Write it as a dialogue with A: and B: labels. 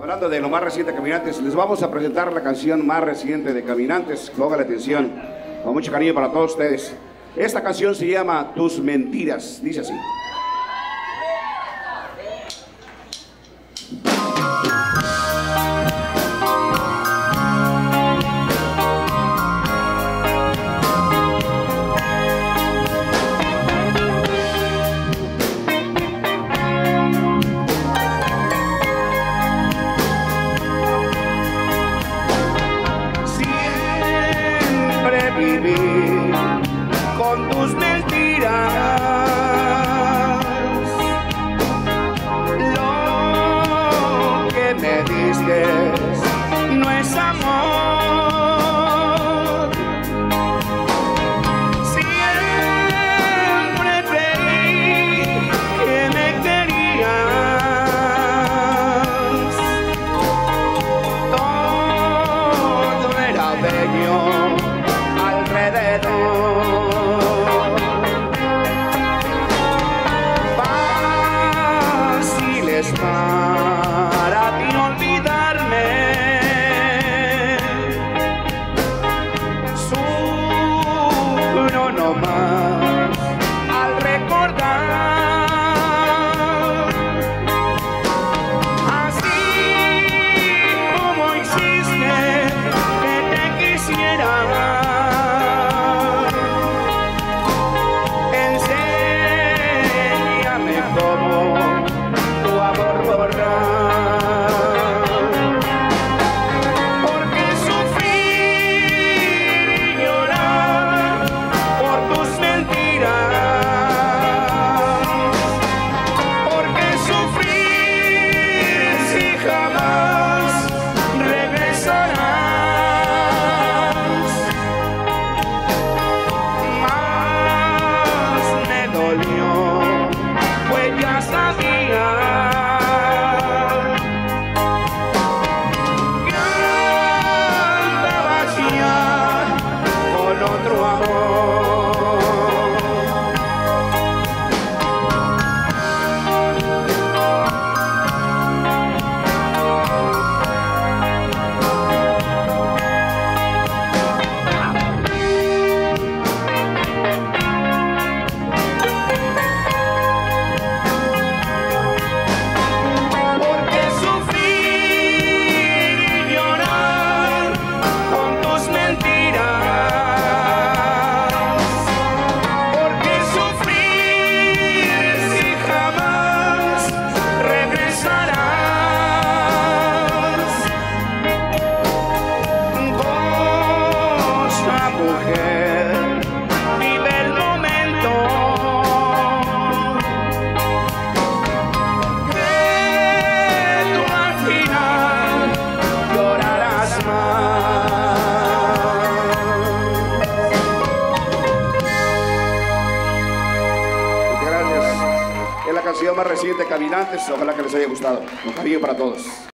A: Hablando de lo más reciente de Caminantes, les vamos a presentar la canción más reciente de Caminantes. Pongan atención, con mucho cariño para todos ustedes. Esta canción se llama Tus Mentiras, dice así. Bye. Goza, mujer, vive el momento. que tú al final llorarás más. Gracias. Es la canción más reciente Caminantes. Ojalá que les haya gustado. Con cariño para todos.